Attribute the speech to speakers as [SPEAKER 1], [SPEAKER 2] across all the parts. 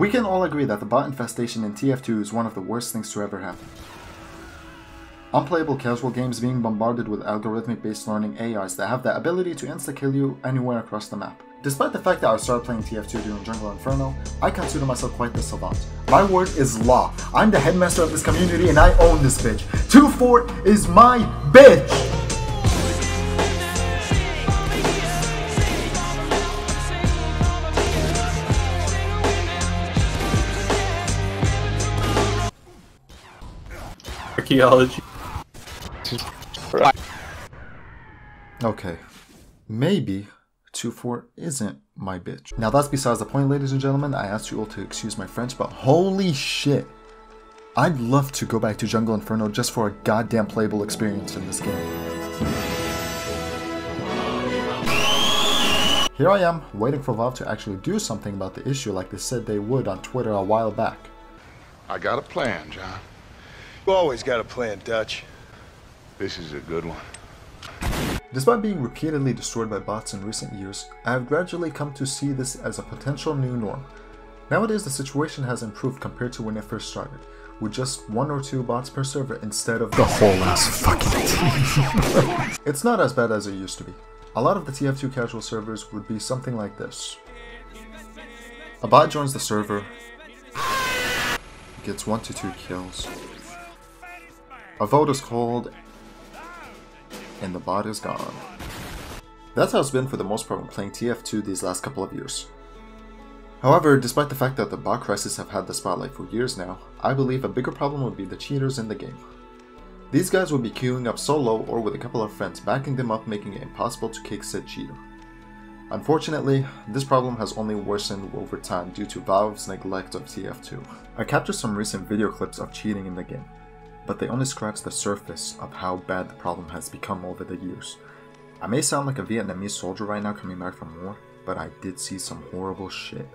[SPEAKER 1] We can all agree that the bot infestation in TF2 is one of the worst things to ever happen. Unplayable casual games being bombarded with algorithmic based learning AIs that have the ability to insta kill you anywhere across the map. Despite the fact that I started playing TF2 during Jungle Inferno, I consider myself quite the savant. My word is law. I'm the headmaster of this community and I own this bitch. 2Fort is my bitch!
[SPEAKER 2] Archaeology.
[SPEAKER 1] Okay, maybe 2Fort isn't my bitch. Now that's besides the point ladies and gentlemen, I asked you all to excuse my French, but holy shit. I'd love to go back to Jungle Inferno just for a goddamn playable experience in this game. Here I am, waiting for Valve to actually do something about the issue like they said they would on Twitter a while back.
[SPEAKER 3] I got a plan, John.
[SPEAKER 4] You always got a plan, Dutch.
[SPEAKER 3] This is a good one.
[SPEAKER 1] Despite being repeatedly destroyed by bots in recent years, I have gradually come to see this as a potential new norm. Nowadays, the situation has improved compared to when it first started, with just one or two bots per server instead of the whole ass fucking team. it's not as bad as it used to be. A lot of the TF2 casual servers would be something like this. A bot joins the server, gets 1 to 2 kills. A vote is called, and the bot is gone. That's how it's been for the most part when playing TF2 these last couple of years. However, despite the fact that the bot crisis have had the spotlight for years now, I believe a bigger problem would be the cheaters in the game. These guys would be queuing up solo or with a couple of friends backing them up making it impossible to kick said cheater. Unfortunately, this problem has only worsened over time due to Valve's neglect of TF2. I captured some recent video clips of cheating in the game, but they only scratch the surface of how bad the problem has become over the years. I may sound like a Vietnamese soldier right now coming back from war, but I did see some horrible shit.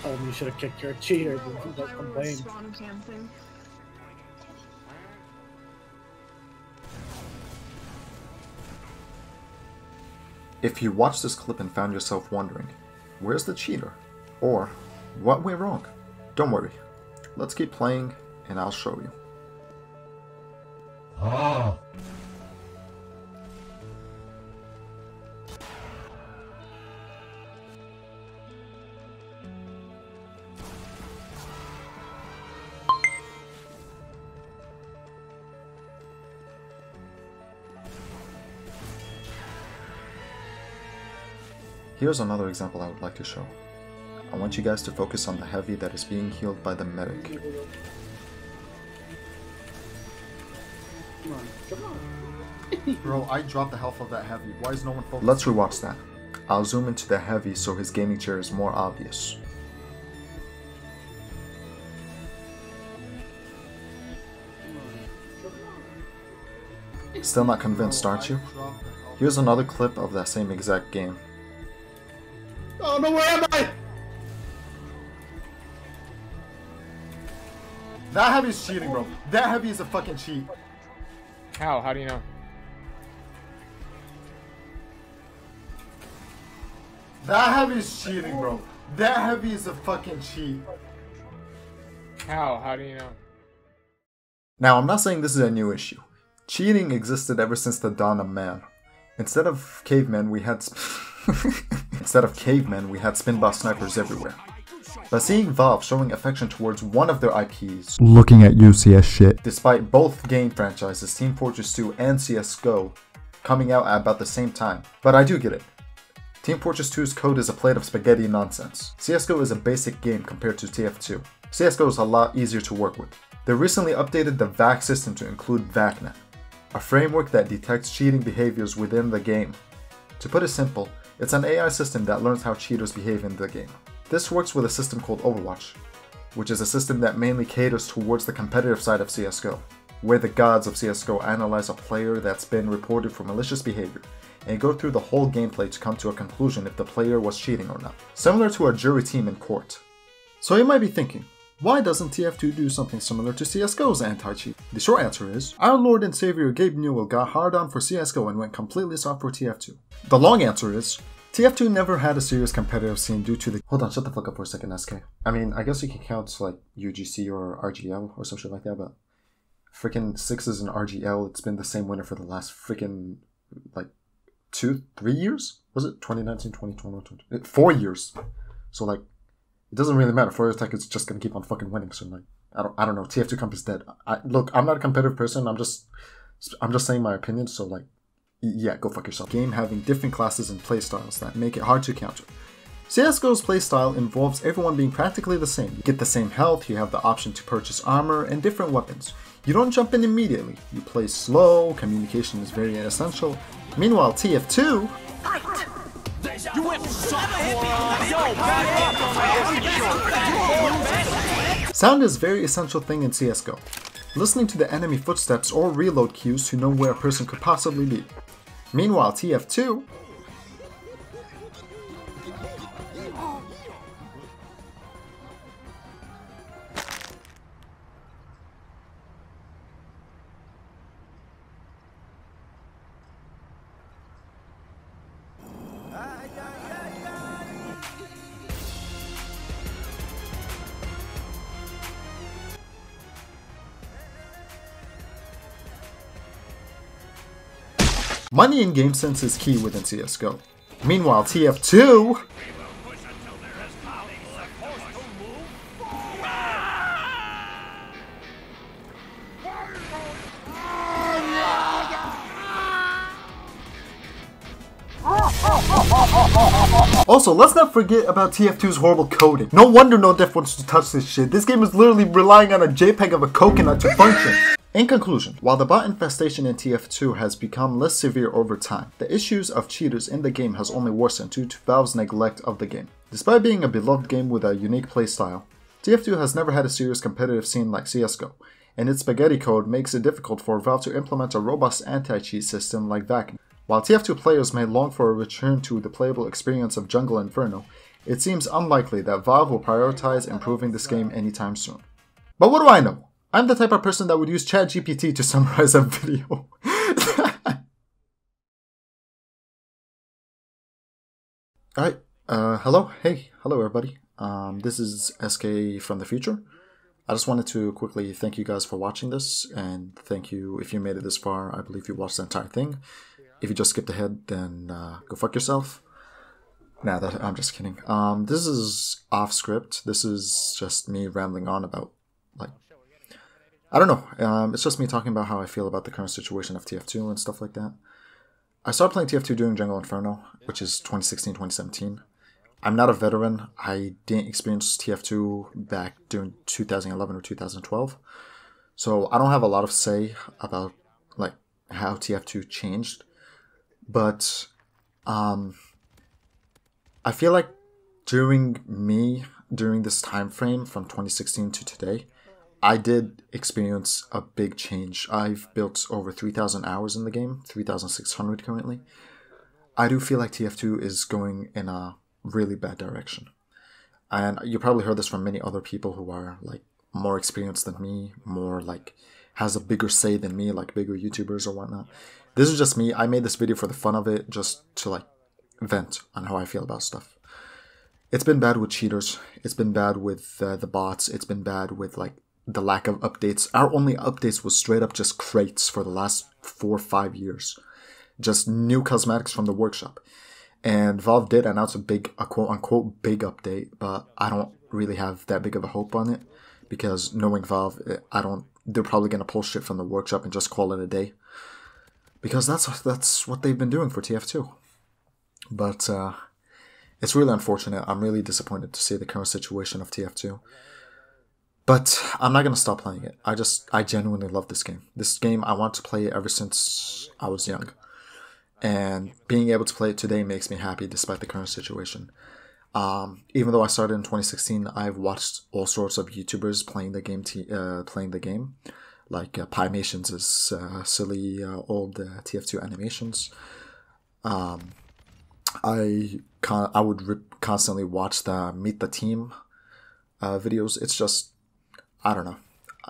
[SPEAKER 5] Told him you should have kicked your cheater, but don't complain.
[SPEAKER 6] Spawn cam thing.
[SPEAKER 1] If you watched this clip and found yourself wondering, where's the cheater? Or, what went wrong? Don't worry. Let's keep playing and I'll show you. Here's another example I would like to show. I want you guys to focus on the heavy that is being healed by the medic.
[SPEAKER 5] Come on, come on.
[SPEAKER 1] Bro, I dropped the health of that heavy. Why is no one focused? Let's rewatch that. I'll zoom into the heavy so his gaming chair is more obvious. Still not convinced, aren't you? Here's another clip of that same exact game.
[SPEAKER 5] Oh no, where am I?
[SPEAKER 1] That heavy is cheating, bro. That heavy is a fucking cheat.
[SPEAKER 2] How? How do you know?
[SPEAKER 1] That heavy is cheating, bro. That heavy is a fucking cheat.
[SPEAKER 2] How? How do you know?
[SPEAKER 1] Now, I'm not saying this is a new issue. Cheating existed ever since the dawn of man. Instead of cavemen, we had instead of cavemen, we had spinbot snipers everywhere. But seeing Valve showing affection towards one of their IPs,
[SPEAKER 7] Looking at UCS shit.
[SPEAKER 1] despite both game franchises, Team Fortress 2 and CS:GO, coming out at about the same time. But I do get it. Team Fortress 2's code is a plate of spaghetti nonsense. CSGO is a basic game compared to TF2. CSGO is a lot easier to work with. They recently updated the VAC system to include VACnet, a framework that detects cheating behaviors within the game. To put it simple, it's an AI system that learns how cheaters behave in the game. This works with a system called Overwatch, which is a system that mainly caters towards the competitive side of CSGO, where the gods of CSGO analyze a player that's been reported for malicious behavior and go through the whole gameplay to come to a conclusion if the player was cheating or not, similar to a jury team in court. So you might be thinking, Why doesn't TF2 do something similar to CSGO's anti-cheat? The short answer is, our lord and savior Gabe Newell got hard on for CSGO and went completely soft for TF2. The long answer is, TF2 never had a serious competitive scene due to the- Hold on, shut the fuck up for a second, SK. I mean, I guess you can count like UGC or RGL or some shit like that, but freaking Sixes and RGL, it's been the same winner for the last freaking like two, three years? Was it 2019, 2020, 20, eh, four years? So like, it doesn't really matter. froyotech is just gonna keep on fucking winning. So like, I don't, I don't know. TF2 Comp is dead. I look, I'm not a competitive person. I'm just, I'm just saying my opinion. So like, yeah, go fuck yourself. Game having different classes and playstyles that make it hard to counter. CSGO's playstyle involves everyone being practically the same. You get the same health, you have the option to purchase armor and different weapons. You don't jump in immediately, you play slow, communication is very essential. Meanwhile, TF2 Sound is very essential thing in CSGO. Listening to the enemy footsteps or reload cues to know where a person could possibly be. Meanwhile, TF2 Money in game sense is key within CSGO. Meanwhile, TF2 Also, let's not forget about TF2's horrible coding. No wonder no def wants to touch this shit. This game is literally relying on a JPEG of a coconut to function. In conclusion, while the bot infestation in TF2 has become less severe over time, the issues of cheaters in the game has only worsened due to Valve's neglect of the game. Despite being a beloved game with a unique playstyle, TF2 has never had a serious competitive scene like CSGO, and its spaghetti code makes it difficult for Valve to implement a robust anti-cheat system like VAC. While TF2 players may long for a return to the playable experience of Jungle Inferno, it seems unlikely that Valve will prioritize improving this game anytime soon. But what do I know? I'm the type of person that would use ChatGPT to summarize a video. Alright, uh, hello, hey, hello everybody. Um, this is SK from the future. I just wanted to quickly thank you guys for watching this, and thank you if you made it this far. I believe you watched the entire thing. If you just skipped ahead, then uh, go fuck yourself. Nah, that, I'm just kidding. Um, this is off script. This is just me rambling on about, like, I don't know. Um, it's just me talking about how I feel about the current situation of TF2 and stuff like that. I started playing TF2 during Jungle Inferno, which is 2016 2017. I'm not a veteran. I didn't experience TF2 back during 2011 or 2012. So I don't have a lot of say about like how TF2 changed. But um I feel like during me during this time frame from 2016 to today, I did experience a big change. I've built over 3,000 hours in the game, 3,600 currently. I do feel like TF2 is going in a really bad direction. And you probably heard this from many other people who are like more experienced than me, more like has a bigger say than me, like bigger YouTubers or whatnot. This is just me. I made this video for the fun of it, just to like vent on how I feel about stuff. It's been bad with cheaters. It's been bad with uh, the bots. It's been bad with like the lack of updates. Our only updates was straight up just crates for the last four or five years. Just new cosmetics from the workshop. And Valve did announce a big, a quote unquote big update, but I don't really have that big of a hope on it because knowing Valve, I don't, they're probably going to pull shit from the workshop and just call it a day. Because that's, that's what they've been doing for TF2. But, uh, it's really unfortunate. I'm really disappointed to see the current situation of TF2. But I'm not gonna stop playing it. I just I genuinely love this game. This game I want to play it ever since I was young. And being able to play it today makes me happy despite the current situation. Um, even though I started in 2016, I've watched all sorts of YouTubers playing the game. T- uh, playing the game, like uh, Pymations is uh, silly uh, old uh, TF2 animations. Um, I con- I would constantly watch the Meet the Team uh, videos. It's just I don't know.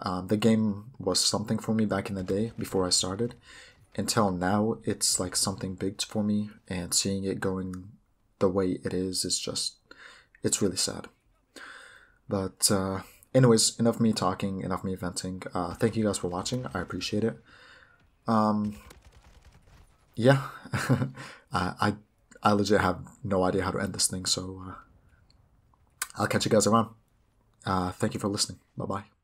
[SPEAKER 1] Um, the game was something for me back in the day before I started. Until now, it's like something big for me, and seeing it going the way it is is just, it's really sad. But, uh, anyways, enough me talking, enough me venting. Uh, thank you guys for watching. I appreciate it. Um, yeah, I, I, I legit have no idea how to end this thing, so uh, I'll catch you guys around. Uh, thank you for listening. Bye bye.